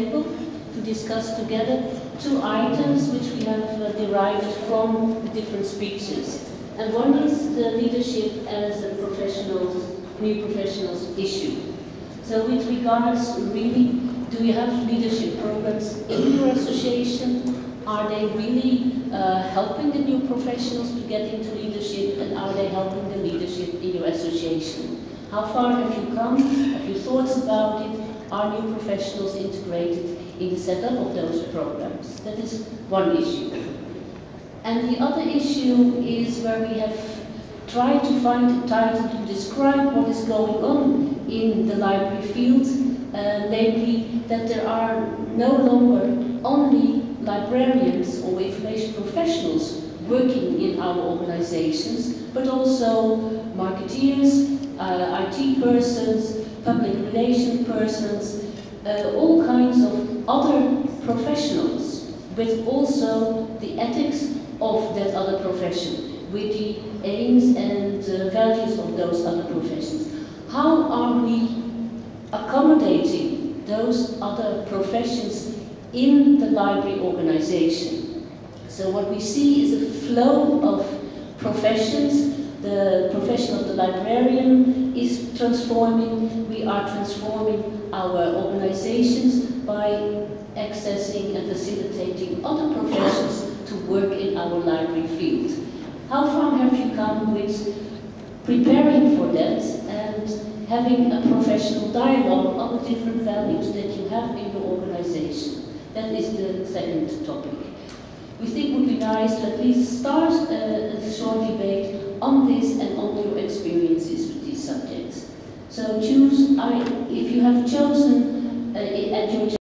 table to discuss together two items which we have uh, derived from the different speeches. And one is the leadership as a professional, new professionals issue. So with regards, really, do you have leadership programs in your association? Are they really uh, helping the new professionals to get into leadership and are they helping the leadership in your association? How far have you come? Have you thoughts about it? Are new professionals integrated in the setup of those programs? That is one issue. And the other issue is where we have tried to find a title to describe what is going on in the library field, uh, namely that there are no longer only librarians or information professionals working in our organizations, but also marketeers, uh, IT persons, public relations persons, uh, all kinds of other professionals, but also the ethics of that other profession, with the aims and uh, values of those other professions. How are we accommodating those other professions in the library organization? So what we see is a flow of professions. The profession of the librarian is transforming. We are transforming our organizations by accessing and facilitating other professions to work in our library field. How far have you come with preparing for that and having a professional dialogue on the different values that you have in your organization? That is the second topic. We think it would be nice to at least start a, a short debate on this and on your experiences with these subjects. So choose, I, if you have chosen uh, at your